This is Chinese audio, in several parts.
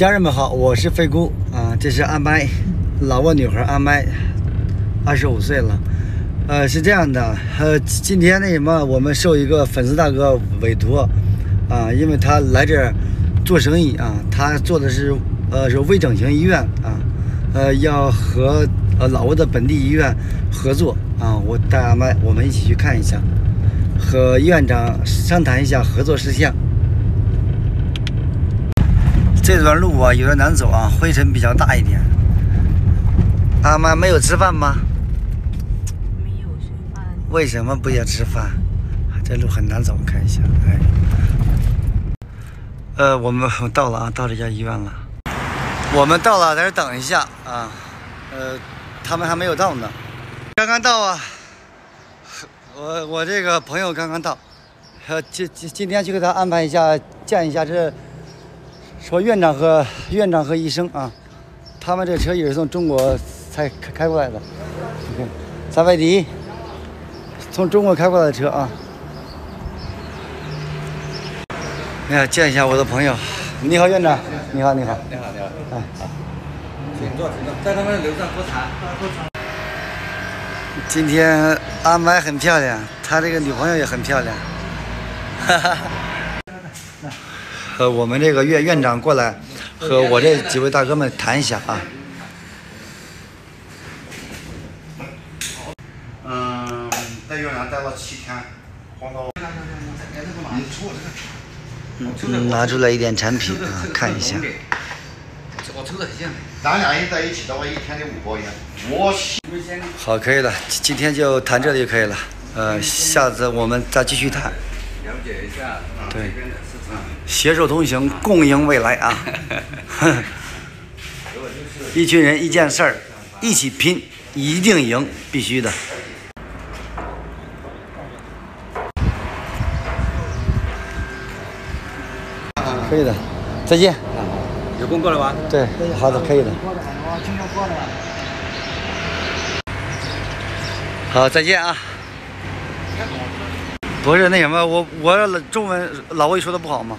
家人们好，我是飞姑啊，这是阿麦，老挝女孩阿麦，二十五岁了。呃，是这样的，呃，今天那什么，我们受一个粉丝大哥委托啊，因为他来这儿做生意啊，他做的是呃是微整形医院啊，呃要和呃老挝的本地医院合作啊，我带阿麦我们一起去看一下，和院长商谈一下合作事项。这段路啊有点难走啊，灰尘比较大一点。阿妈没有吃饭吗？没有吃饭。为什么不要吃饭？这路很难走，看一下。哎，呃，我们到了啊，到这家医院了。我们到了，在这等一下啊。呃，他们还没有到呢，刚刚到啊。我我这个朋友刚刚到，呃，今今今天去给他安排一下，见一下这。说院长和院长和医生啊，他们这车也是从中国才开开过来的。你看，萨外迪，从中国开过来的车啊。哎呀，见一下我的朋友。你好，院长。你好，你好。你好，你好。哎，好。请坐，请坐，在他们楼上喝茶。喝茶。今天阿麦很漂亮，他这个女朋友也很漂亮。哈哈。和我们这个院院长过来，和我这几位大哥们谈一下啊。嗯，在院长待了七天，黄刀。嗯，拿出来一点产品啊，看一下。我抽的很。咱俩人在一起的话，一天得五包烟。我好，可以了，今天就谈这里就可以了。呃，下次我们再继续谈。了解一下对。携手同行，共赢未来啊！一群人一件事儿，一起拼，一定赢，必须的。可以的，再见。有空过来玩。对，好的，可以的。好，再见啊。不是那什么，我我中文老魏说的不好吗？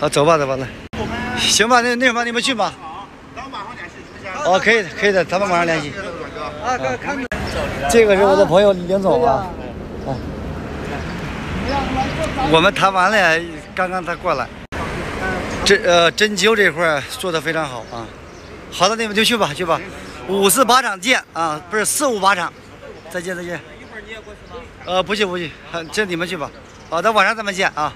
好，走吧，走吧，来。行吧，那那什么，你们去吧。好，咱们马上联系，哦，可以的，可以的，咱们马上联系。啊，哥，看这个是我的朋友林总啊。啊。我们谈完了，刚刚他过来。针呃针灸这块做的非常好啊。好的，你们就去吧，去吧。五四八场见啊，不是四五八场。再见，再见。一会儿你也过去吗？呃，不去，不去，这你们去吧。好的，晚上咱们见啊。